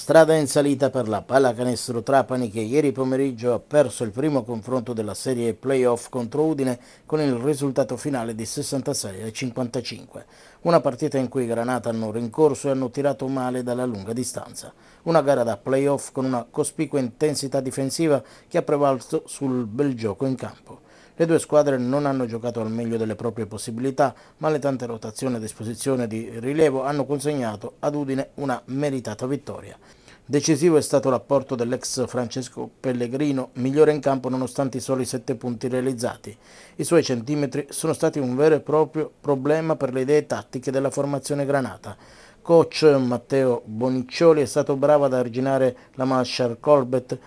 Strada in salita per la Pallacanestro Trapani che ieri pomeriggio ha perso il primo confronto della serie playoff contro Udine con il risultato finale di 66 a 55. Una partita in cui i Granata hanno rincorso e hanno tirato male dalla lunga distanza. Una gara da playoff con una cospicua intensità difensiva che ha prevalso sul bel gioco in campo. Le due squadre non hanno giocato al meglio delle proprie possibilità, ma le tante rotazioni a disposizione di rilievo hanno consegnato ad Udine una meritata vittoria. Decisivo è stato l'apporto dell'ex Francesco Pellegrino, migliore in campo nonostante i soli sette punti realizzati. I suoi centimetri sono stati un vero e proprio problema per le idee tattiche della formazione granata. Coach Matteo Boniccioli è stato bravo ad arginare la Marshall Corbett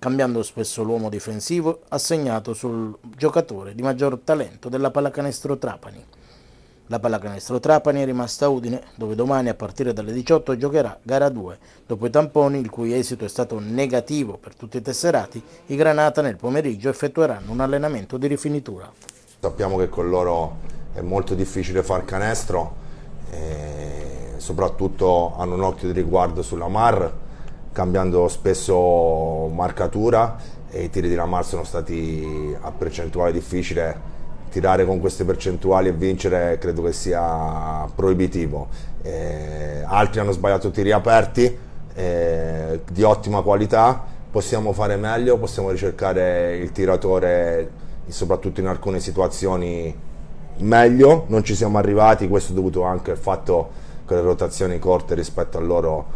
cambiando spesso l'uomo difensivo assegnato sul giocatore di maggior talento della Pallacanestro Trapani. La Pallacanestro Trapani è rimasta a Udine, dove domani a partire dalle 18 giocherà gara 2. Dopo i tamponi, il cui esito è stato negativo per tutti i tesserati, i Granata nel pomeriggio effettueranno un allenamento di rifinitura. Sappiamo che con loro è molto difficile far canestro, e soprattutto hanno un occhio di riguardo sulla Mar, cambiando spesso marcatura e i tiri di Lamar sono stati a percentuale difficile. Tirare con queste percentuali e vincere credo che sia proibitivo. Eh, altri hanno sbagliato tiri aperti eh, di ottima qualità. Possiamo fare meglio possiamo ricercare il tiratore soprattutto in alcune situazioni meglio. Non ci siamo arrivati questo dovuto anche al fatto che le rotazioni corte rispetto a loro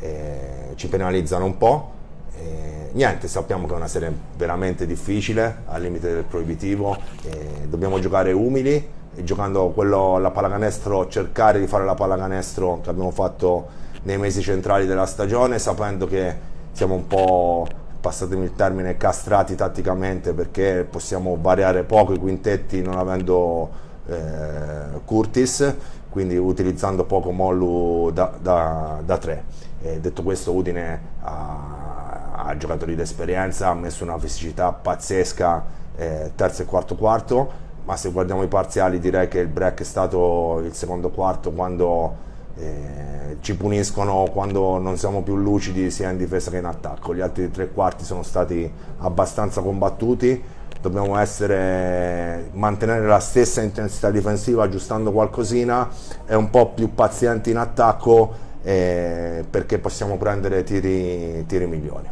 eh, ci penalizzano un po'. Eh, niente, sappiamo che è una serie veramente difficile, al limite del proibitivo, eh, dobbiamo giocare umili e giocando quello, la pallacanestro, cercare di fare la pallacanestro che abbiamo fatto nei mesi centrali della stagione, sapendo che siamo un po' passatemi il termine, castrati tatticamente perché possiamo variare poco i quintetti non avendo eh, Curtis, quindi utilizzando poco Mollu da, da, da tre. E detto questo Udine ha, ha giocatori d'esperienza, ha messo una fisicità pazzesca eh, terzo e quarto quarto, ma se guardiamo i parziali direi che il break è stato il secondo quarto quando eh, ci puniscono quando non siamo più lucidi sia in difesa che in attacco. Gli altri tre quarti sono stati abbastanza combattuti, dobbiamo essere, mantenere la stessa intensità difensiva aggiustando qualcosina e un po' più pazienti in attacco eh, perché possiamo prendere tiri, tiri migliori.